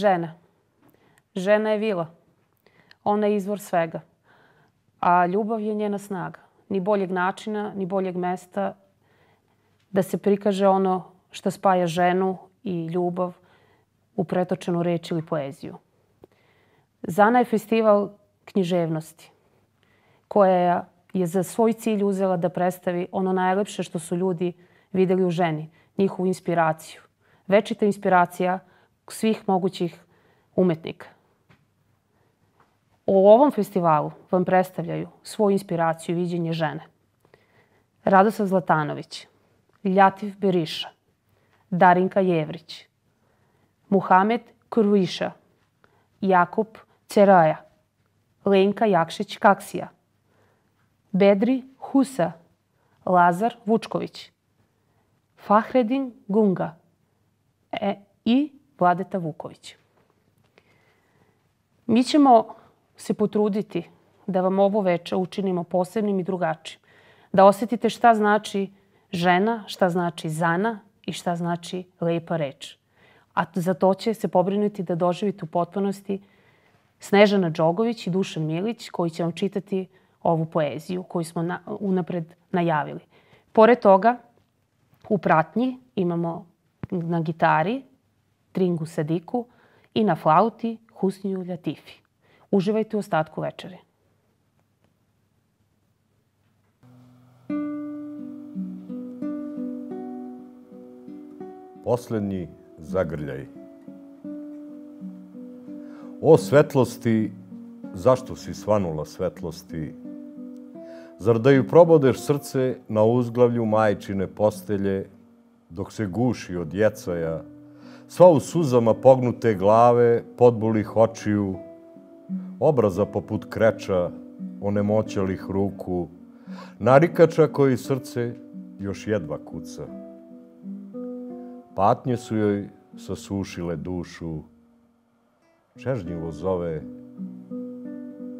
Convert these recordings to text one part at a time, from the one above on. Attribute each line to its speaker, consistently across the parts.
Speaker 1: Žena. Žena je vila. Ona je izvor svega. A ljubav je njena snaga. Ni boljeg načina, ni boljeg mesta da se prikaže ono što spaja ženu i ljubav u pretočenu reč ili poeziju. Zana je festival književnosti koja je za svoj cilj uzela da predstavi ono najlepše što su ljudi videli u ženi, njihovu inspiraciju. Večita inspiracija svih mogućih umetnika. U ovom festivalu vam predstavljaju svoju inspiraciju i viđenje žene. Radoslav Zlatanović, Ljativ Beriša, Darinka Jevrić, Muhamed Kurviša, Jakub Ceraja, Lenka Jakšić-Kaksija, Bedri Husa, Lazar Vučković, Fahredin Gunga e, i Vladeta Vuković. Mi ćemo se potruditi da vam ovo veče učinimo posebnim i drugačijim. Da osetite šta znači žena, šta znači zana i šta znači lepa reč. A za to će se pobrinuti da doživite u potpunosti Snežana Đogović i Dušan Milić koji će vam čitati ovu poeziju koju smo na, unapred najavili. Pored toga, u pratnji imamo na gitari Tringu Sadiku i na flauti Husniju Ljatifi. Uživajte u ostatku večere.
Speaker 2: Poslednji zagrljaj. O svetlosti, zašto si svanula svetlosti? Zar da ju probodeš srce na uzglavlju majčine postelje, dok se guši od jecaja, sva u suzama pognute glave, podbulih očiju, obraza poput kreča, onemoćalih ruku, narikača koji srce još jedva kuca. Patnje su joj sasušile dušu, čežnjivo zove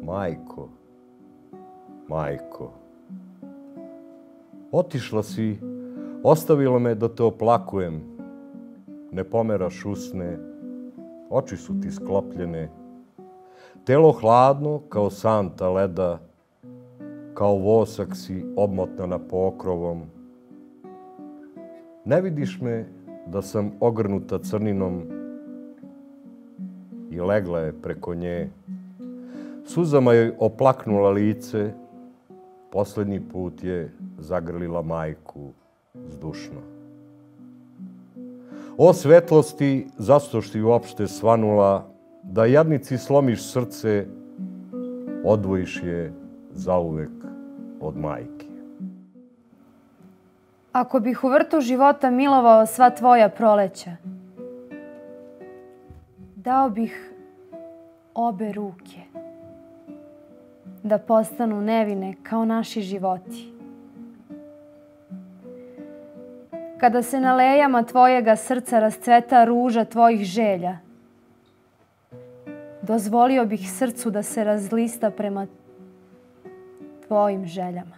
Speaker 2: Majko, majko. Otišla si, ostavila me da te oplakujem, ne pomeraš usne, oči su ti sklopljene, telo hladno kao santa leda, kao vosak si obmotnana pokrovom. Ne vidiš me da sam ogrnuta crninom i legla je preko nje. Suzama joj oplaknula lice, poslednji put je zagrlila majku zdušno. O svetlosti, zašto ti uopšte svanula, da jadnici slomiš srce, odvojiš je zauvek od majke.
Speaker 3: Ako bih u vrtu života milovao sva tvoja proleća, dao bih obe ruke da postanu nevine kao naši životi. Kada se na lejama tvojega srca rascveta ruža tvojih želja, dozvolio bih srcu da se razlista prema tvojim željama.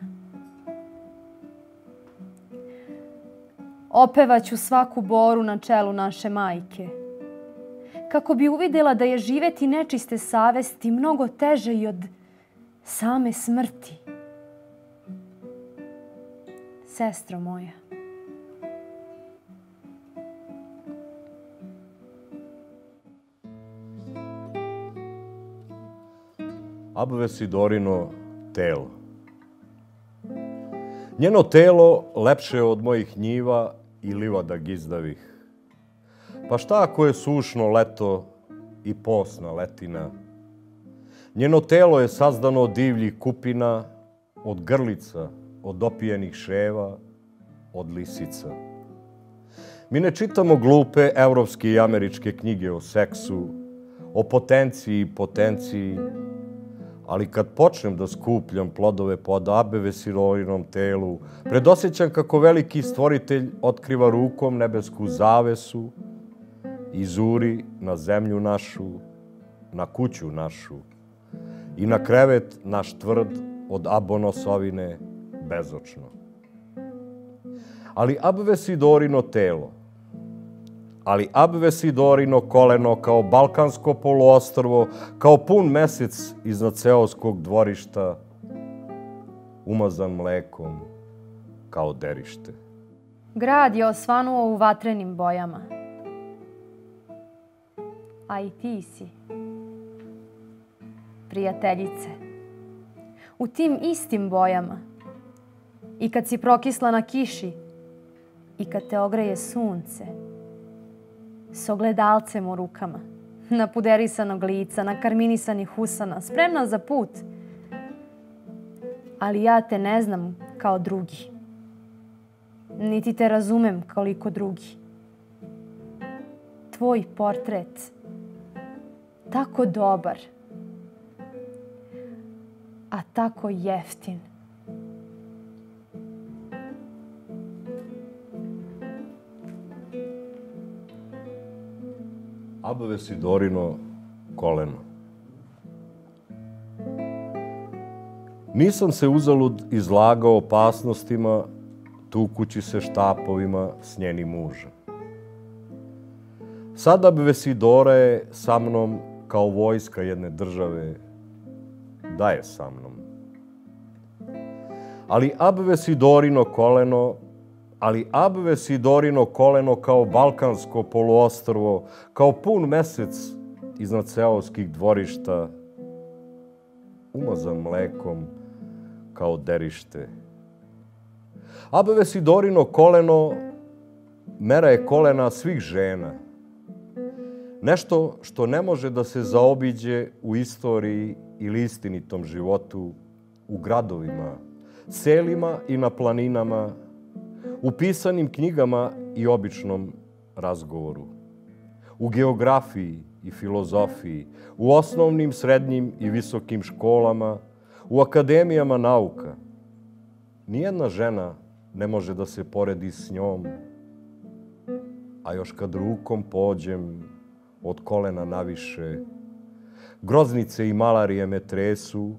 Speaker 3: Opevaću svaku boru na čelu naše majke, kako bi uvidela da je živeti nečiste savesti mnogo teže i od same smrti. Sestro moja,
Speaker 2: Abve Sidorino telo. Njeno telo lepše je od mojih njiva i livada gizdavih. Pa šta ako je sušno leto i posna letina? Njeno telo je sazdano od divljih kupina, od grlica, od opijenih ševa, od lisica. Mi ne čitamo glupe evropske i američke knjige o seksu, o potenciji i potenciji, ali kad počnem da skupljam plodove pod abeve sirolinom telu, predosjećam kako veliki stvoritelj otkriva rukom nebesku zavesu i zuri na zemlju našu, na kuću našu i na krevet naš tvrd od abonosovine bezočno. Ali abve sidorino telo, ali Abvesidorino koleno kao balkansko poluostrvo, kao pun mesec iznad seoskog dvorišta, umazan mlekom kao derište.
Speaker 3: Grad je osvanuo u vatrenim bojama. A i ti si, prijateljice, u tim istim bojama. I kad si prokisla na kiši, i kad te ogreje sunce, s ogledalcem u rukama, na puderisanog lica, na karminisanih usana, spremna za put. Ali ja te ne znam kao drugi. Niti te razumem koliko drugi. Tvoj portret, tako dobar, a tako jeftin.
Speaker 2: Above Sidorino koleno. Nisam se uzalud izlagao opasnostima tukući se štapovima s njenim mužem. Sada Besidora je sa mnom kao vojska jedne države, da je sa mnom. Ali Abve Sidorino koleno ali Abve Sidorino koleno kao balkansko poluostrvo, kao pun mesec iznad seoskih dvorišta, umazan mlekom kao derište. Abve Sidorino koleno mera je kolena svih žena. Nešto što ne može da se zaobiđe u istoriji ili istinitom životu u gradovima, selima i na planinama, u pisanim knjigama i običnom razgovoru, u geografiji i filozofiji, u osnovnim, srednjim i visokim školama, u akademijama nauka. Nijedna žena ne može da se poredi s njom, a još kad rukom pođem od kolena naviše, groznice i malarije me tresu,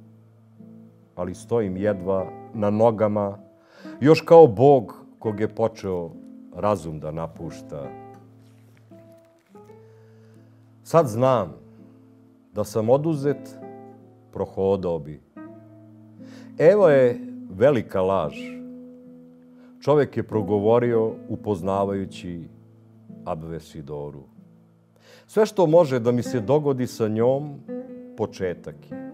Speaker 2: ali stojim jedva na nogama, još kao Bog kog je počeo razum da napušta. Sad znam da sam oduzet, prohodao bi. Evo je velika laž. Čovek je progovorio upoznavajući Abvesidoru. Sve što može da mi se dogodi sa njom, početak je.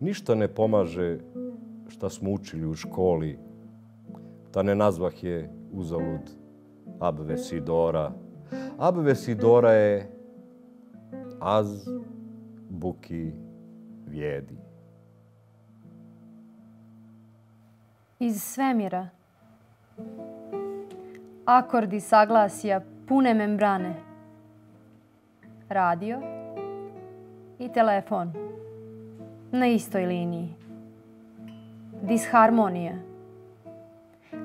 Speaker 2: Ništa ne pomaže šta smo učili u školi, da ne nazvah je uzalud Abvesidora. Abvesidora je az buki vjedi.
Speaker 3: Iz svemira. Akordi saglasija pune membrane. Radio i telefon na istoj liniji. Disharmonija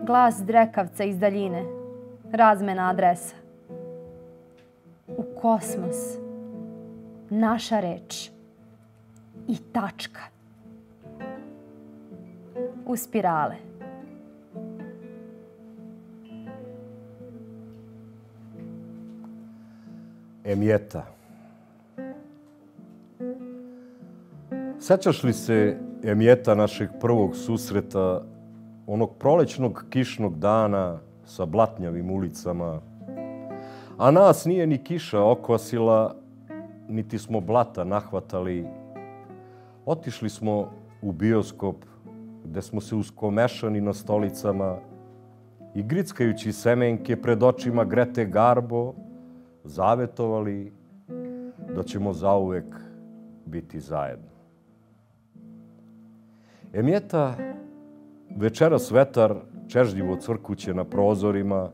Speaker 3: glas drekavca iz daljine, razmena adresa. U kosmos, naša reč i tačka. U spirale.
Speaker 2: Emjeta. Sećaš li se Emjeta našeg prvog susreta onog prolećnog kišnog dana sa blatnjavim ulicama, a nas nije ni kiša okvasila, niti smo blata nahvatali. Otišli smo u bioskop, gde smo se uskomešani na stolicama i grickajući semenke pred očima Grete Garbo, zavetovali da ćemo zauvek biti zajedno. Emjeta Večeras vetar čežljivo cvrkuće na prozorima.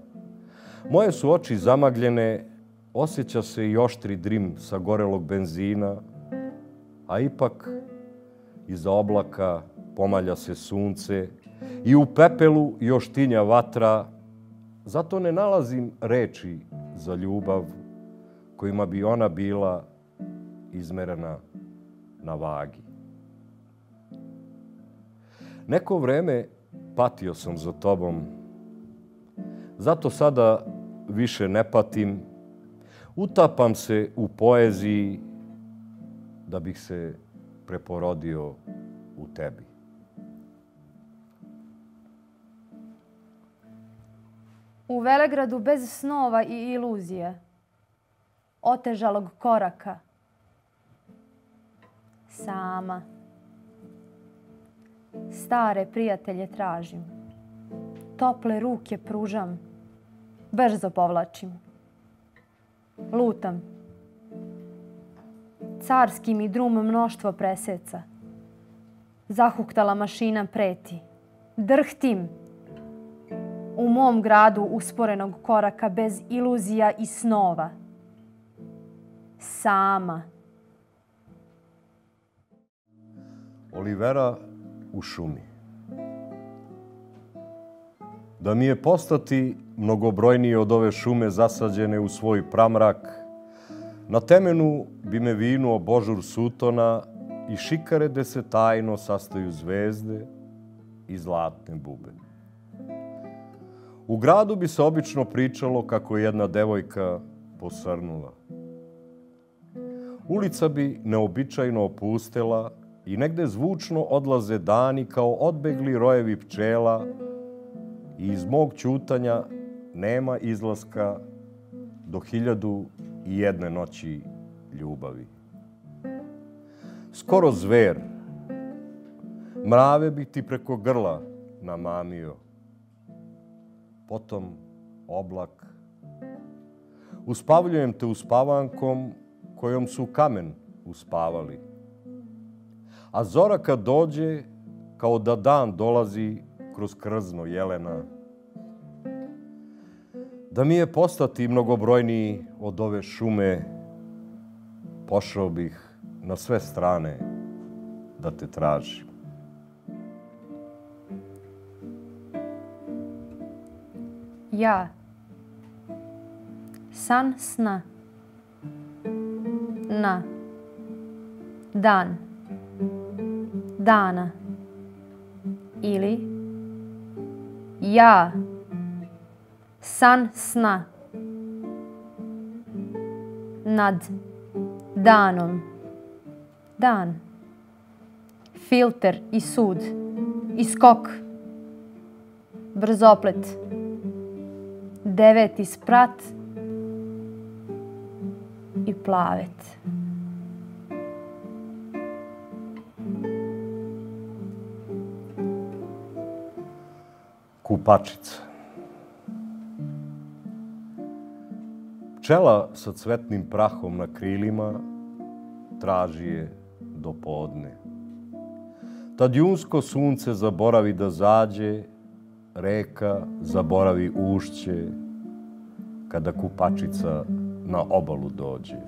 Speaker 2: Moje su oči zamagljene, osjeća se i oštri drim sa gorelog benzina, a ipak iza oblaka pomalja se sunce i u pepelu još tinja vatra, zato ne nalazim reči za ljubav kojima bi ona bila izmerena na vagi. Neko vreme patio sam za tobom. Zato sada više ne patim, utapam se u poeziji da bih se preporodio u tebi.
Speaker 3: U Velegradu bez snova i iluzije, otežalog koraka, sama. Stare prijatelje tražim, tople ruke pružam, brzo povlačim. Lutam. Carski mi drum mnoštvo preseca. Zahuktala mašina preti. Drhtim. U mom gradu usporenog koraka bez iluzija i snova. Sama.
Speaker 2: Olivera u šumi. Da mi je postati mnogobrojniji od ove šume zasađene u svoj pramrak, na temenu bi me vinuo Božur Sutona i šikare gde se tajno sastaju zvezde i zlatne bube. U gradu bi se obično pričalo kako je jedna devojka posrnula. Ulica bi neobičajno opustela i negde zvučno odlaze dani kao odbegli rojevi pčela i iz mog ćutanja nema izlaska do hiljadu i jedne noći ljubavi. Skoro zver, mrave bi ti preko grla namamio, potom oblak. Uspavljujem te uspavankom kojom su kamen uspavali. A zora kad dođe, kao da dan dolazi kroz krzno jelena, da mi je postati mnogobrojniji od ove šume, pošao bih na sve strane da te tražim.
Speaker 3: Ja. San sna. Na. Dan. Dana. Ili ja. San sna. Nad danom. Dan. Filter i sud. I skok. Brzoplet deveti sprat i plavet.
Speaker 2: Kupačica. Pčela sa cvetnim prahom na krilima traži je do podne. Tad junsko sunce zaboravi da zađe reka zaboravi ušće kada kupačica na obalu dođe.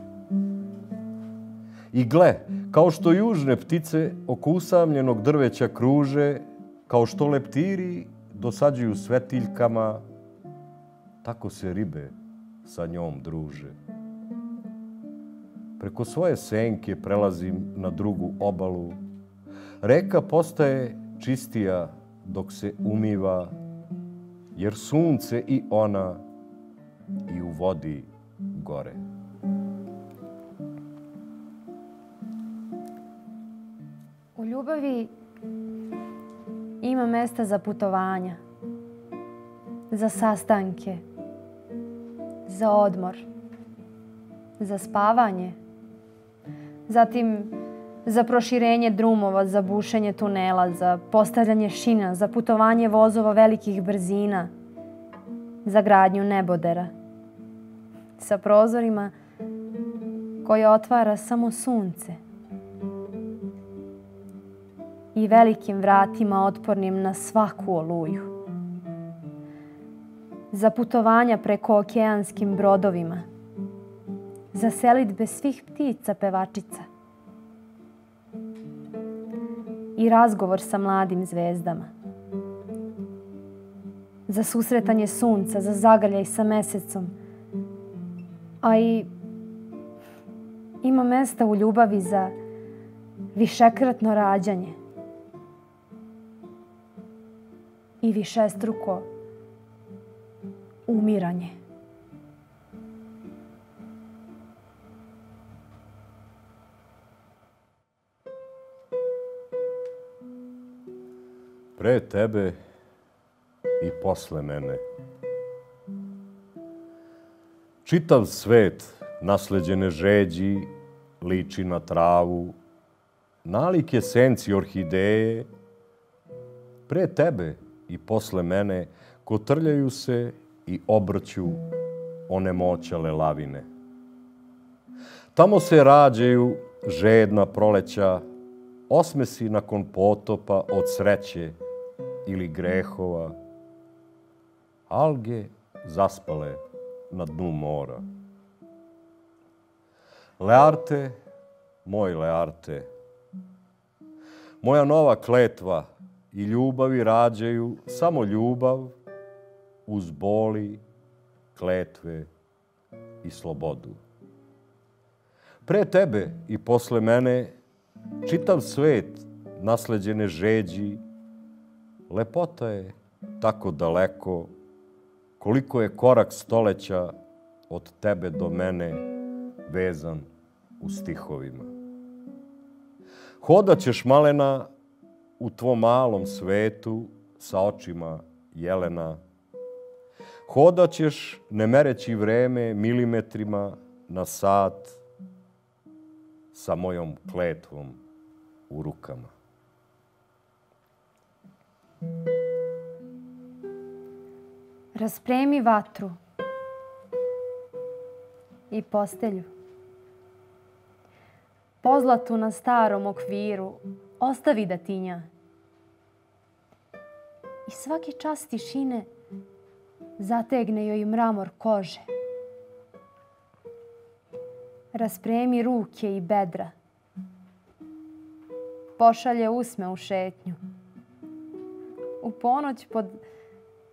Speaker 2: I gle, kao što južne ptice oko usamljenog drveća kruže, kao što leptiri dosađuju svetiljkama, tako se ribe sa njom druže. Preko svoje senke prelazim na drugu obalu. Reka postaje čistija dok se umiva, jer sunce i ona i u vodi gore.
Speaker 3: U ljubavi ima mesta za putovanja, za sastanke, za odmor, za spavanje, zatim za proširenje drumova, za bušenje tunela, za postavljanje šina, za putovanje vozova velikih brzina, za gradnju nebodera. Sa prozorima koje otvara samo sunce i velikim vratima otpornim na svaku oluju. Za putovanja preko okeanskim brodovima, za selitbe svih ptica pevačica – i razgovor sa mladim zvezdama. Za susretanje sunca, za zagrljaj sa mesecom. A i ima mesta u ljubavi za višekratno rađanje i višestruko umiranje.
Speaker 2: Pre tebe i posle mene. Čitav svet nasleđene žeđi liči na travu, nalike senci orhideje, pre tebe i posle mene kotrljaju se i obrću one moćale lavine. Tamo se rađaju žedna proleća, osmesi nakon potopa od sreće ili grehova, alge zaspale na dnu mora. Learte, moj Learte, moja nova kletva i ljubavi rađaju samo ljubav uz boli, kletve i slobodu. Pre tebe i posle mene čitav svet nasleđene žeđi, lepota je tako daleko koliko je korak stoleća od tebe do mene vezan u stihovima. Hodaćeš malena u tvom malom svetu sa očima jelena. Hodaćeš ne mereći vreme milimetrima na sat sa mojom kletvom u rukama.
Speaker 3: Raspremi vatru i postelju. Pozlatu na starom okviru ostavi da tinja. I svaki čas tišine zategne joj mramor kože. Raspremi ruke i bedra. Pošalje usme u šetnju. U ponoć pod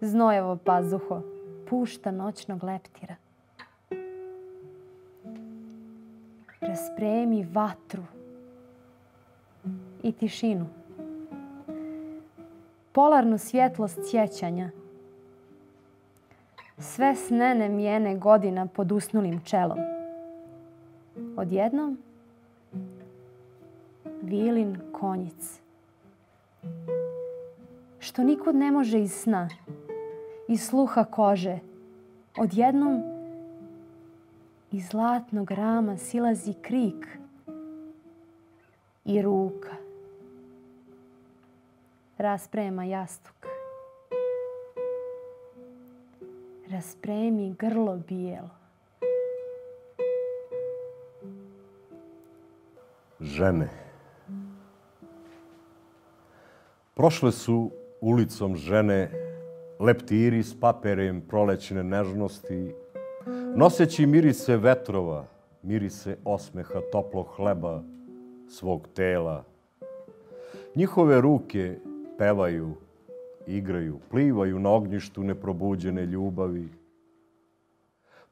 Speaker 3: znojevo pazuho pušta noćnog leptira. Raspremi vatru i tišinu. Polarnu svjetlost sjećanja. Sve snene mjene godina pod usnulim čelom. Odjednom vilin konjic. Što nikud ne može iz sna, iz sluha kože. Odjednom iz zlatnog rama silazi krik i ruka rasprema jastuk. Raspremi grlo bijelo.
Speaker 2: Žene. Prošle su ulicom žene leptiri s paperem prolećne nežnosti, noseći mirise vetrova, mirise osmeha toplog hleba, svog tela. Njihove ruke pevaju, igraju, plivaju na ognjištu neprobuđene ljubavi.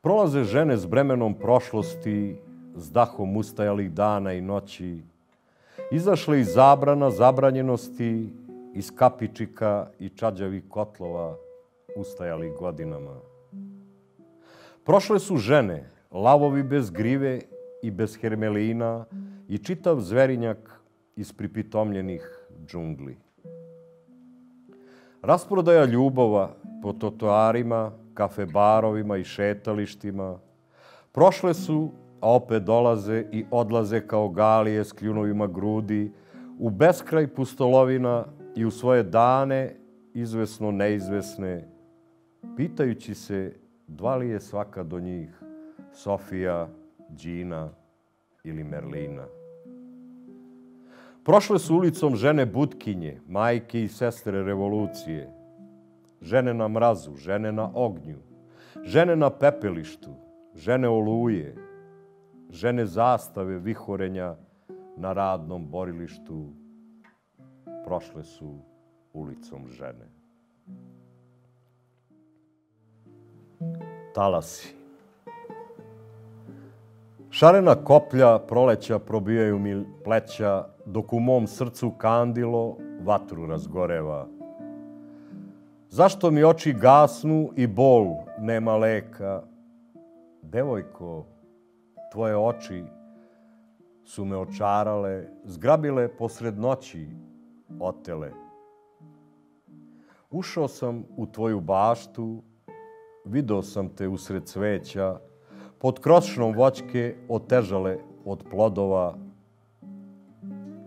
Speaker 2: Prolaze žene s bremenom prošlosti, s dahom ustajalih dana i noći, izašle iz zabrana, zabranjenosti, iz kapičika i čađavih kotlova, ustajali godinama. Prošle su žene, lavovi bez grive i bez hermelina i čitav zverinjak iz pripitomljenih džungli. Rasprodaja ljubova po totoarima, kafe barovima i šetalištima prošle su, a opet dolaze i odlaze kao galije s kljunovima grudi u beskraj pustolovina i u svoje dane, izvesno neizvesne, pitajući se dva li je svaka do njih Sofija, Đina ili Merlina. Prošle su ulicom žene butkinje, majke i sestre revolucije, žene na mrazu, žene na ognju, žene na pepelištu, žene oluje, žene zastave vihorenja na radnom borilištu, prošle su ulicom žene. Talasi. Šarena koplja proleća probijaju mi pleća, dok u mom srcu kandilo vatru razgoreva. Zašto mi oči gasnu i bol nema leka? Devojko, tvoje oči su me očarale, zgrabile posred noći, otele. Ušao sam u tvoju baštu, video sam te usred cveća, pod krošnom voćke otežale od plodova.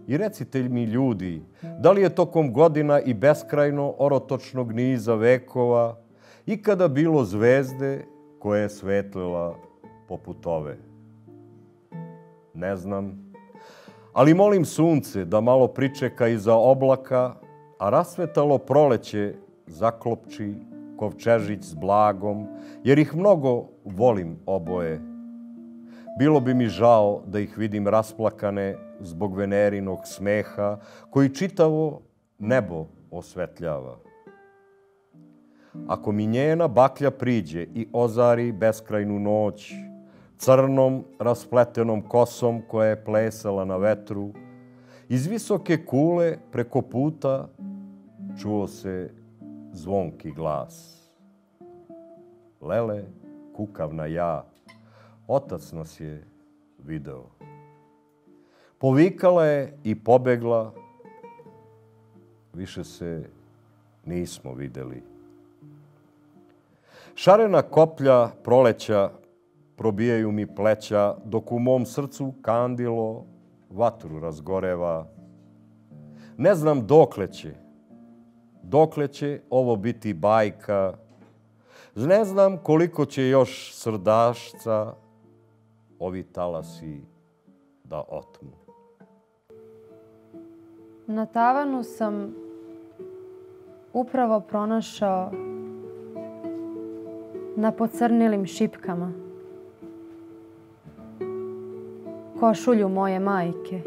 Speaker 2: I recite mi ljudi, da li je tokom godina i beskrajno orotočnog niza vekova ikada bilo zvezde koje je svetlila poput ove? Ne znam, ali molim sunce da malo pričeka iza oblaka, a rasvetalo proleće zaklopči kovčežić s blagom, jer ih mnogo volim oboje. Bilo bi mi žao da ih vidim rasplakane zbog venerinog smeha, koji čitavo nebo osvetljava. Ako mi njena baklja priđe i ozari beskrajnu noć, crnom raspletenom kosom koja je plesala na vetru, iz visoke kule preko puta čuo se zvonki glas. Lele, kukavna ja, otac nas je video. Povikala je i pobegla, više se nismo videli. Šarena koplja proleća probijaju mi pleća, dok u mom srcu kandilo vatru razgoreva. Ne znam dokle će, dokle će ovo biti bajka. Ne znam koliko će još srdašca ovi talasi da otmu.
Speaker 3: Na tavanu sam upravo pronašao na pocrnilim šipkama košulju moje majke.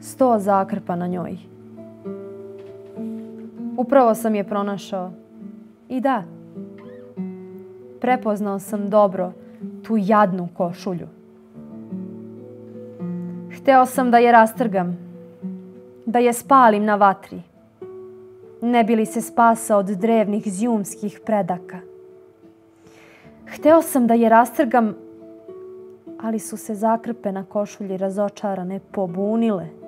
Speaker 3: Sto zakrpa na njoj. Upravo sam je pronašao. I da, prepoznao sam dobro tu jadnu košulju. Hteo sam da je rastrgam, da je spalim na vatri. Ne bi li se spasao od drevnih zjumskih predaka. Hteo sam da je rastrgam, ali su se zakrpe na košulji razočarane pobunile –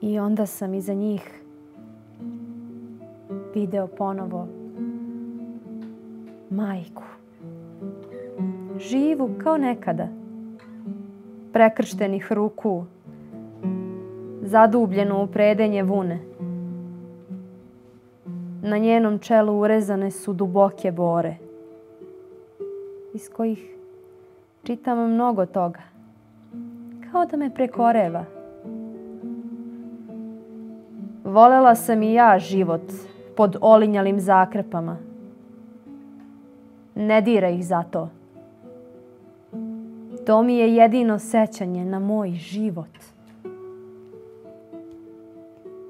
Speaker 3: I onda sam iza njih video ponovo majku. Živu kao nekada. Prekrštenih ruku. Zadubljenu u predenje vune. Na njenom čelu urezane su duboke bore. Iz kojih čitam mnogo toga. Kao da me prekoreva. Volela sam i ja život pod olinjalim zakrepama. Ne dira ih zato. To mi je jedino sećanje na moj život.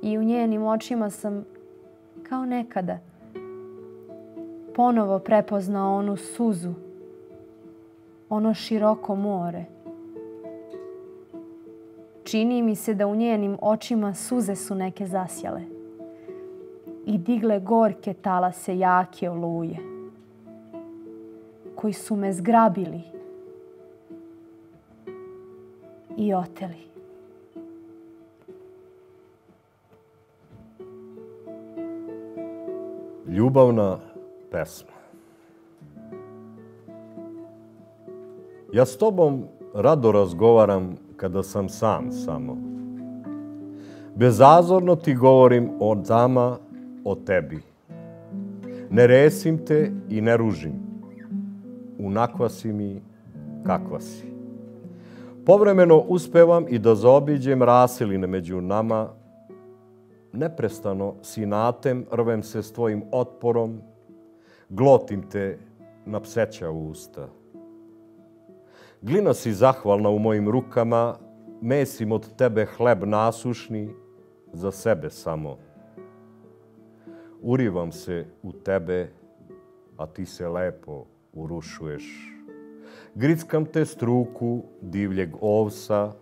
Speaker 3: I u njenim očima sam, kao nekada, ponovo prepoznao onu suzu, ono široko more – Čini mi se da u njenim očima suze su neke zasjale i digle gorke talase jake oluje koji su me zgrabili i oteli.
Speaker 2: Ljubavna pesma. Ja s tobom rado razgovaram kada sam sam samo. Bezazorno ti govorim o dama, o tebi. Ne resim te i ne ružim. Unakva si mi kakva si. Povremeno uspevam i da zaobiđem rasiline među nama. Neprestano sinatem rvem se s tvojim otporom, glotim te na pseća usta. Glina si zahvalna u mojim rukama, mesim od tebe hleb nasušni, za sebe samo. Urivam se u tebe, a ti se lepo urušuješ. Grickam te struku divljeg ovsa,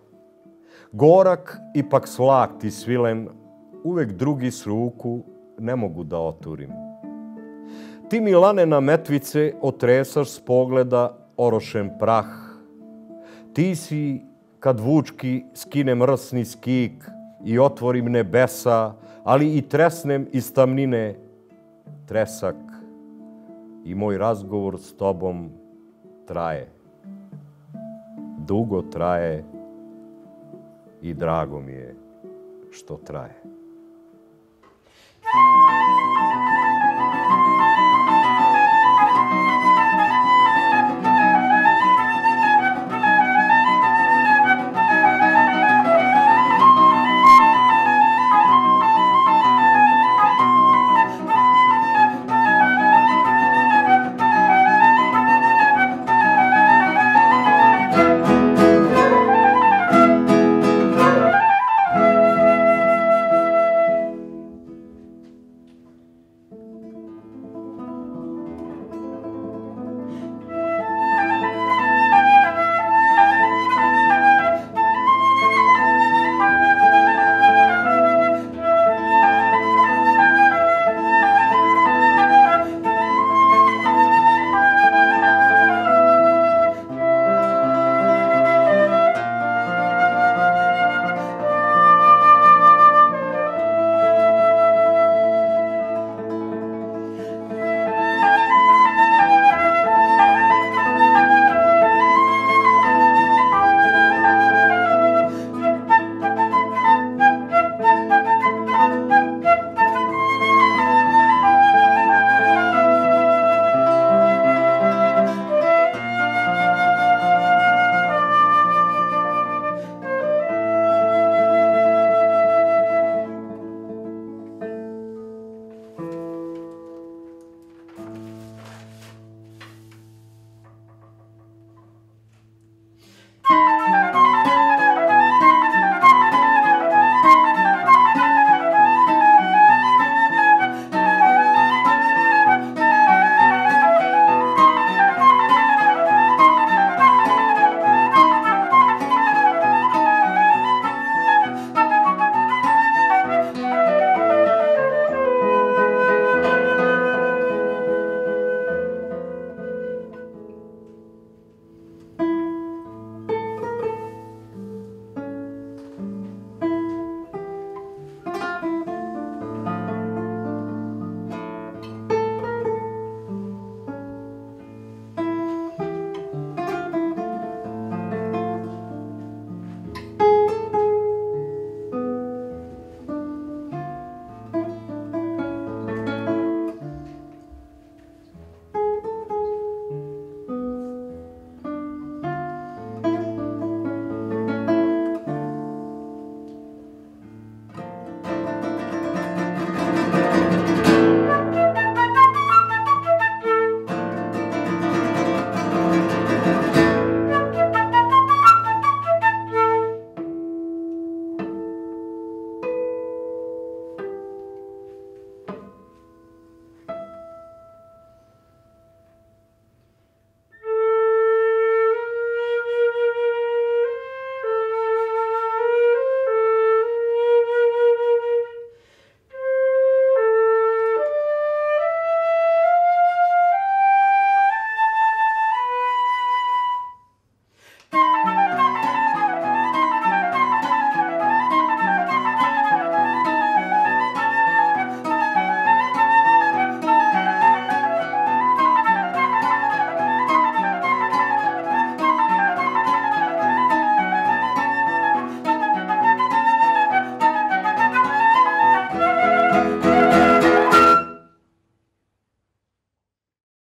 Speaker 2: gorak ipak slak ti svilem, uvek drugi s ruku ne mogu da oturim. Ti mi lane na metvice otresaš s pogleda orošen prah, Ti si kad vučki skine mrsni skik i otvorim nebesa, ali i tresnem iz tamnine tresak i moj razgovor s tobom traje. Dugo traje i drago mi je što traje.